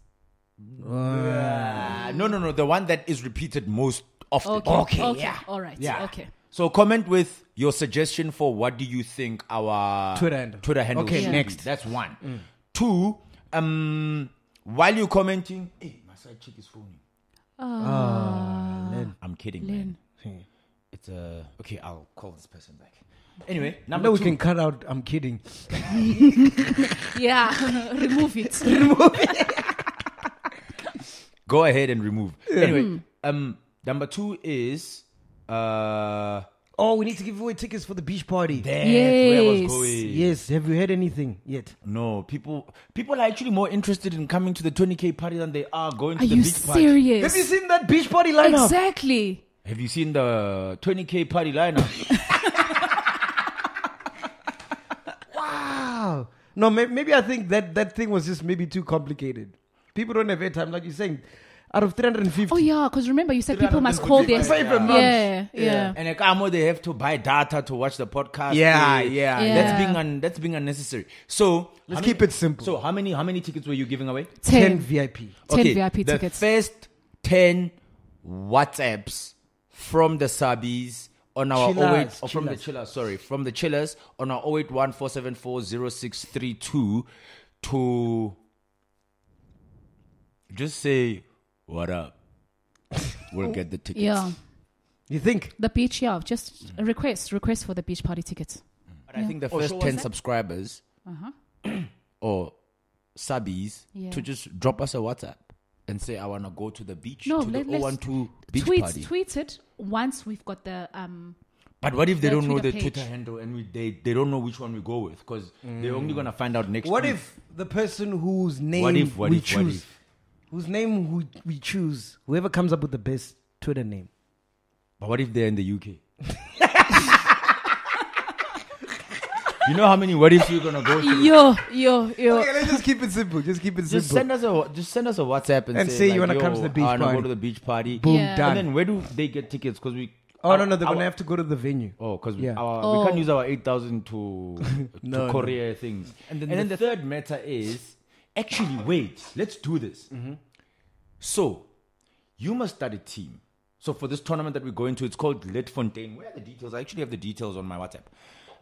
Uh, no, no, no. The one that is repeated most often. Okay. Okay. All right. Yeah. Okay. So comment with your suggestion for what do you think our Twitter handle. Twitter handle Okay, should next. That's one. Two. Um, while you're commenting, hey, my side chick is phoning. I'm kidding, man. Len. It's uh okay. I'll call this person back. Anyway, Now number we two. can cut out. I'm kidding. Yeah. Remove it. Remove it. Go ahead and remove. Anyway, um, number two is uh. Oh, we need to give away tickets for the beach party. That's where I was Yes. going. Yes. Have you heard anything yet? No, people people are actually more interested in coming to the 20k party than they are going to Are the you beach party. serious? Have you seen that beach party lineup? Exactly. Have you seen the 20k party lineup? No, may- maybe I think that that thing was just maybe too complicated. People don't have airtime, like you're saying. Out of 350, Oh yeah, because remember you said people must call their Pay for yeah, yeah. and like Amo, they have to buy data to watch the podcast. Yeah, yeah. Yeah. That's being un- that's being unnecessary. So Let's how keep many- it simple. So how many how many tickets were you giving away? 10 Ten. VIP. 10 VIP the tickets. first 10 WhatsApps from the subbies on our Chillers, 08 or from the chillers. chillers, sorry, from the chillers on our 0814740632 to just say what up. We'll get the tickets. Yeah. You think? The beach, yeah. Just a request. Request for the beach party tickets. But I think the Oh, first so 10 Uh-huh. or subbies Yeah. to just drop us a WhatsApp and say I want to go to the beach No, to let- the let's 012 beach tweet party. tweet it once we've got the um But what if they the don't know the Twitter page. Twitter handle and we, they, they don't know which one we go with? Because they're only going to find out next What week. if the person whose name What if, what we if, what choose, if? whose name who we choose, whoever comes up with the best Twitter name? But what if they're in the UK? You know how many what ifs you're going to go through? yo yo yo. Okay, let's just keep it simple. Just keep it Just simple. send us a just send us a WhatsApp and, And say, say you like, wanna "Yo, come to the beach party." go to the beach party. Boom, Yeah. done. And then where do they get tickets? Because we oh no, no, they're our- gonna have to go to the venue. Oh, because Yeah. our Oh. we can't use our eight thousand to No, to no. courier things. And then, the, third matter is actually wait. Let's do this. Mm-hmm. So you must start a team. So for this tournament that we're going to, it's called Lit Fontaine. Where are the details? I actually have the details on my WhatsApp.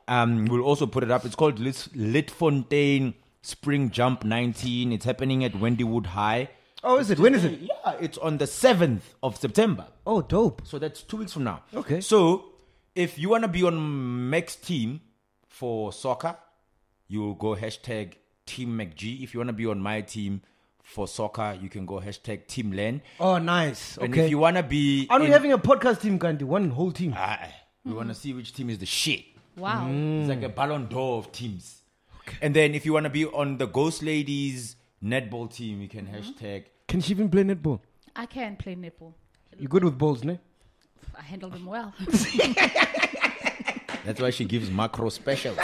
Um, we'll also put it up. It's called Lit, Lit Fontaine Spring Jump 19. It's happening at Wendywood High. Oh, is it? When is it? Yeah, it's on the 7th of September. Oh, dope. So that's two weeks from now. Okay. So if you want to be on Mac's team for soccer, you'll go hashtag Team MacG. If you want to be on my team for soccer, you can go hashtag Team Len. Oh, nice. And Okay. if you want to be. Aren't we in- having a podcast team, Gandhi? One whole team. Ah, we want to see which team is the shit. Wow. It's like a Ballon d'Or of teams. And then if you want to be on the Ghost Ladies netball team, you can hashtag Can she even play netball? I can play netball. You good with balls, ne? I handle them well. That's why she gives macro specials.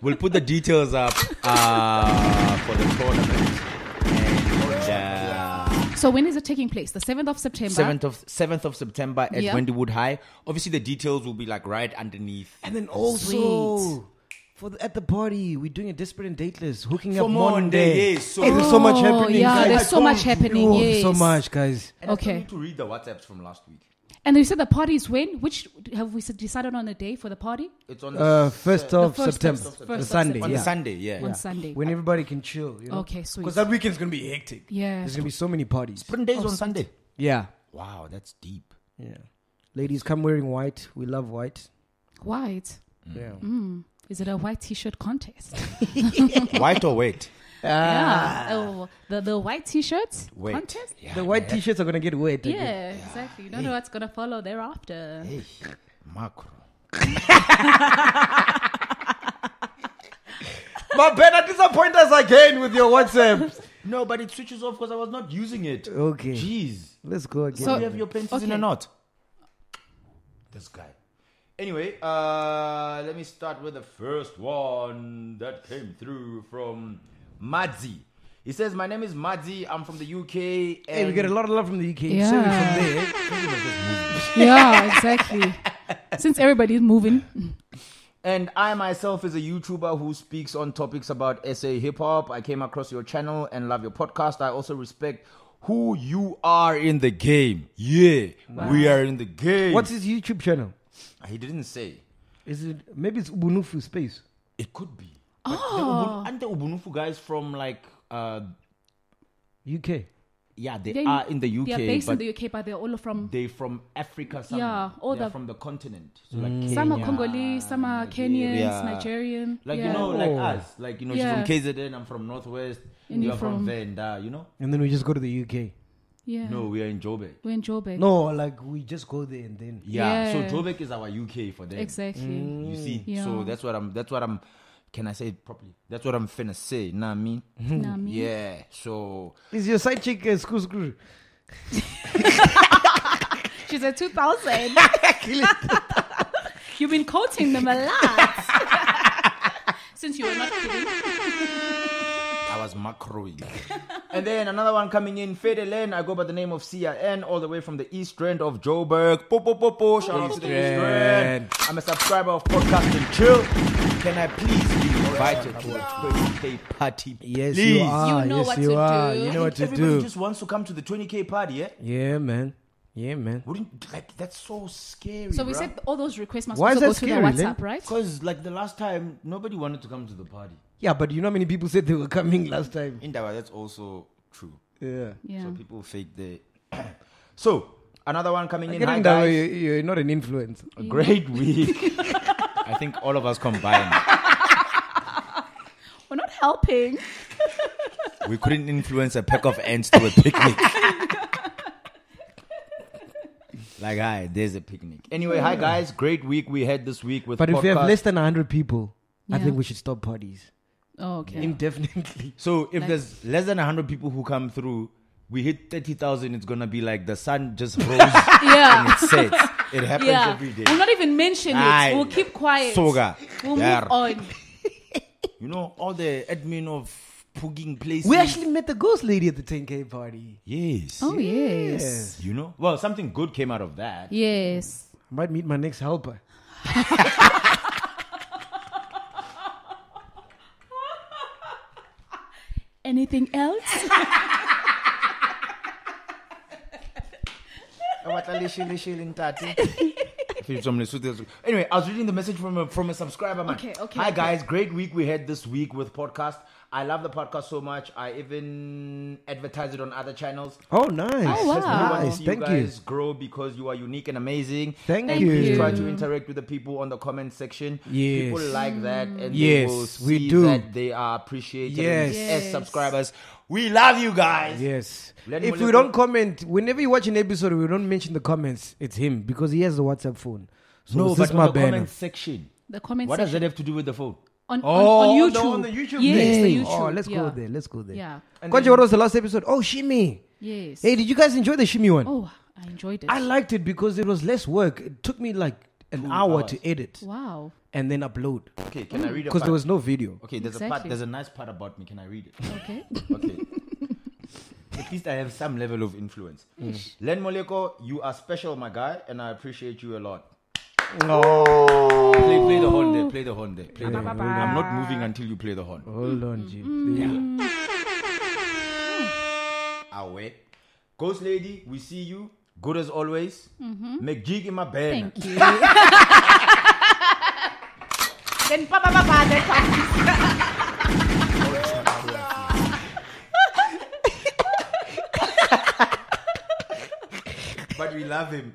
we'll put the details up uh, for the tournament. And, so when is it taking place? The seventh of September. seventh of seventh of September at Yeah. Wendywood High. Obviously, the details will be like right underneath. And then also for the, at the party, we're doing a desperate and dateless, hooking For up Monday, Monday. yes, so- hey, there's so much Oh, happening. yeah, guys. there's so oh, much happening, Oh, there's so much, guys. And I still Okay. need to read the WhatsApps from last week. And you said the party is when? Which have we decided on a day for the party? It's on the Uh, first of first of September, Sep- the Sunday, on yeah. Sunday, yeah. On Sunday. when everybody can chill. You know? Okay, sweet. Because that weekend's gonna be hectic. Yeah. there's gonna be so many parties. Spring days on Sunday. Yeah, Wow, that's deep. yeah. Ladies, come wearing white. We love white. White. Yeah. Mm. Is it a white T-shirt contest? White or wet? Yeah. Oh, the the white T-shirts Wet. contest. Yeah, The white man. t-shirts are gonna get wet. Yeah, again. exactly. You don't know what's gonna follow thereafter. Hey, macro. But better disappoint us again with your WhatsApp. No, but it switches off because I was not using it. Okay. Jeez. Let's go again. So- Do you have your pencils in okay. or not? This guy. Anyway, uh, let me start with the first one that came through from Madzi. He says, My name is Madzi. I'm from the UK. And hey, we get a lot of love from the UK. Yeah. So from there. yeah, exactly. Since everybody's moving, And I myself is a YouTuber who speaks on topics about SA hip hop. I came across your channel and love your podcast. I also respect who you are in the game. Yeah, we are in the game. What's his YouTube channel? he didn't say. Is it maybe it's Ubunufu Space? It could be. But the Ubun- ah. aren't the Ubunufu guys from like uh UK. yeah they, They- are in the UK they are based but in the UK, but they're all from. they from Africa somewhere. Yeah, all They're the- from the continent. So like mm. Some are Kenya, Congolese, some are Kenyans, Nigeria. Nigerian. Like yeah. you know, like Oh. us. Like you know, Yeah. she's from KZN, I'm from Northwest, And you're you're from, from- Venda, you know? And then we just go to the UK. yeah. No, we are in Joburg. We're in Joburg. No, like we just go there and then. Yeah. Yeah. So Joburg is our UK for them. Exactly. Mm. You see? Yeah. So that's what I'm that's what I'm can I say it properly? That's what I'm finna say. Nah I mean? Nah, me. Yeah. So Is your side chick uh, screw screw? She's a 2000. You've been quoting them a lot. Since you were not kidding. I was macroing. and then another one coming in, Fedelen. I go by the name of CIN, all the way from the east end of Joburg. Po, po, po, po. Shout out to the east end. I'm a subscriber of Podcast and Chill. Can I please be invited to a 20k party? Yes, please? you are. You know yes, what you to are. do. You know what to Everybody do. just wants to come to the 20k party, yeah? Yeah, man. Yeah, man. Wouldn't like that's so scary. So we said all those requests must Why also is go that to the WhatsApp, then? right? because like the last time nobody wanted to come to the party. Yeah, but you know how many people said they were coming last time? In Dawa, that's also true. Yeah. Yeah. So people fake the. so another one coming in. Hi Getting that guys. way, you're not an influence. A great week. I think all of us combined. We're not helping. We couldn't influence a pack of ants to a picnic. like, hi, there's a picnic. Anyway, hi guys, great week we had this week with But if we have less than 100 people, I think we should stop parties. Oh, okay. Indefinitely. So if Like- there's less than 100 people who come through, we hit 30,000, it's gonna be like the sun just rose and yeah. it sets. It happens Yeah. every day. We'll not even mention Aye. it. We'll keep quiet. Soga. We'll Yeah. move on. You know, all the admin of pugging places. We actually met the ghost lady at the 10K party. Yes. Oh, yes. You know? Well, something good came out of that. Yes. I might meet my next helper. Anything else? Anyway, I was reading the message from a, from a subscriber. Man. Okay, okay, Hi okay. guys, great week we had this week with podcast. I love the podcast so much. I even advertise it on other channels. Oh, nice. Oh, wow. I want nice. see Thank you you. grow because you are unique and amazing. Thank Thank you. Please try to interact with the people on the comment section. Yes. People like that and Yes, they will we see do. that they are appreciated Yes. as subscribers. We love you guys. Yes. Let if Moleko- we don't comment, whenever you watch an episode, we don't mention the comments. It's him because he has the WhatsApp phone. So No, it's but just on my the banner. comment section. The comment What does that have to do with the phone? On, Oh, on, oh, on on the- YouTube. on the YouTube Yes, thing. the oh, YouTube. Oh, let's yeah. go there. Let's go there. Yeah. Konja, what was the last episode? Oh, Shimmy. Yes. Hey, did you guys enjoy the Shimmy one? oh, I enjoyed it. I liked it because it was less work. It took me like an hour hours. to edit wow. and then upload Okay, can I read it? because there was no video. Okay, there's a part. There's a nice part about me. Can I read it? Okay. Okay. At least I have some level of influence. Len Moleko, you are special, my guy, and I appreciate you a lot. Oh, Play, play the horn there. Play the horn there. Play the horn. ba, ba. I'm not moving until you play the horn. hold on, G. Mm. Awe. Ghost lady, we see you. Good as always. Make jig in my bed. Mm-hmm. Thank you. then pa pa pa pa then pa. But we love him.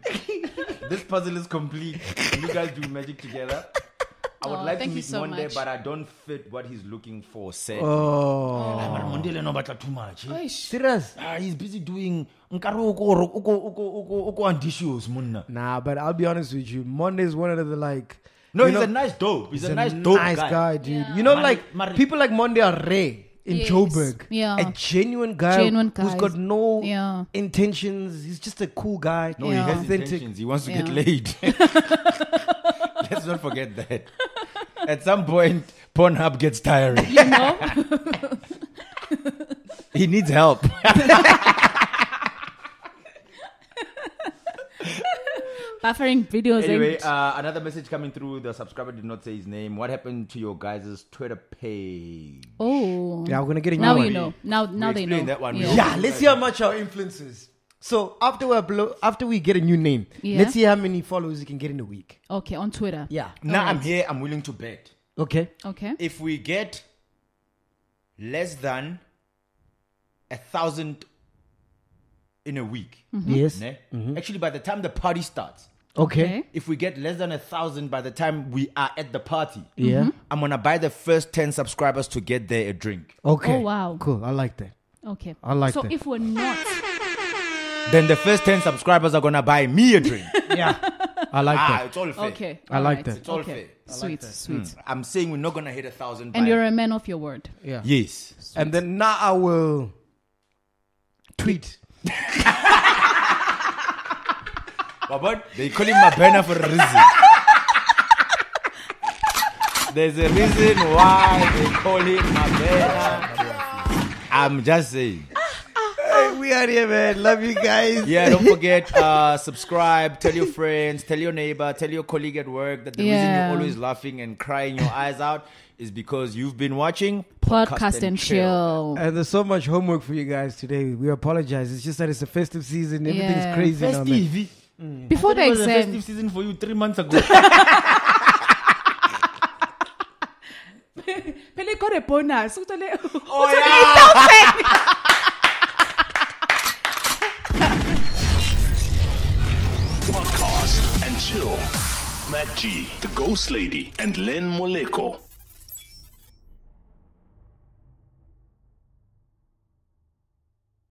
This puzzle is complete. You guys do magic together. I would Oh, like to meet so Monde, much. but I don't fit what he's looking for. Said. Oh, Ah, but Mondele no batla too much. eh? serious? Ah, he's busy doing nkare uko uko uko uko uko ambitious munna. Nah, but I'll be honest with you. Monday's one of the like. No, he's know, a nice dope. He's, he's a nice dope nice guy. guy, dude. Yeah. You know, Mari- like Mari- people like Monday are rare in Yes. Joburg. Yeah. a genuine guy Genuine who's guys. got no Yeah. intentions. He's just a cool guy. No, Yeah. he has authentic. intentions. He wants to get laid. Let's not forget that. At some point, Pornhub gets tiring. You know? He needs help. Buffering videos eh? anyway, and uh, another message coming through. The subscriber did not say his name. What happened to your guys' Twitter page? oh. Yeah, we're gonna get a new Now one. you know. Now now they know. explain that one. Yeah. Yeah, let's see how much our influence is. So after we upload, after we get a new name, Yeah. let's see how many followers you can get in a week. Okay, on Twitter. Yeah. Now I'm here. I'm willing to bet. Okay. Okay. If we get less than a thousand in a week, mm-hmm. Yes. ne? Mm-hmm. actually, by the time the party starts, Okay. Okay. if we get less than a thousand by the time we are at the party, Yeah. I'm gonna buy the first ten subscribers to get there a drink. Okay. Oh, wow. Cool. I like that. Okay. I like so that. if we're not Then the first ten subscribers are gonna buy me a drink. Yeah. I like ah, that. it's all fair. okay. I like alright, that. It's all okay. fair. Sweet, sweet. I'm saying we're not gonna hit a thousand. And by- you're a man of your word. Yeah. yes. And then now I will tweet. But they call him my banner for a reason. There's a reason why they call him my banner. I'm just saying. Hey, we are here, man. Love you guys. Yeah, don't forget, uh, subscribe, tell your friends, tell your neighbor, tell your colleague at work that the reason you're always laughing and crying your eyes out is because you've been watching Podcast and chill. And there's so much homework for you guys today. We apologize. It's just that it's a festive season. Everything's Yeah. crazy now, man. Festive. Before the It was a exam. festive season for you three months ago. Pele got a bonus. Uthole- oh, yeah. Podcast and chill. Matt G, the Ghost Lady, and Len Moleko.